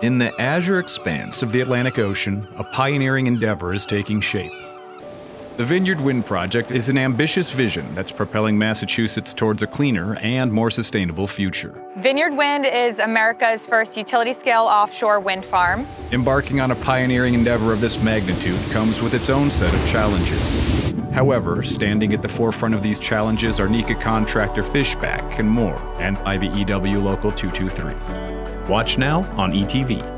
In the azure expanse of the Atlantic Ocean, a pioneering endeavor is taking shape. The Vineyard Wind Project is an ambitious vision that's propelling Massachusetts towards a cleaner and more sustainable future. Vineyard Wind is America's first utility scale offshore wind farm. Embarking on a pioneering endeavor of this magnitude comes with its own set of challenges. However, standing at the forefront of these challenges are NECA contractor Fischbach and Moore, and IBEW Local 223. Watch now on ETV.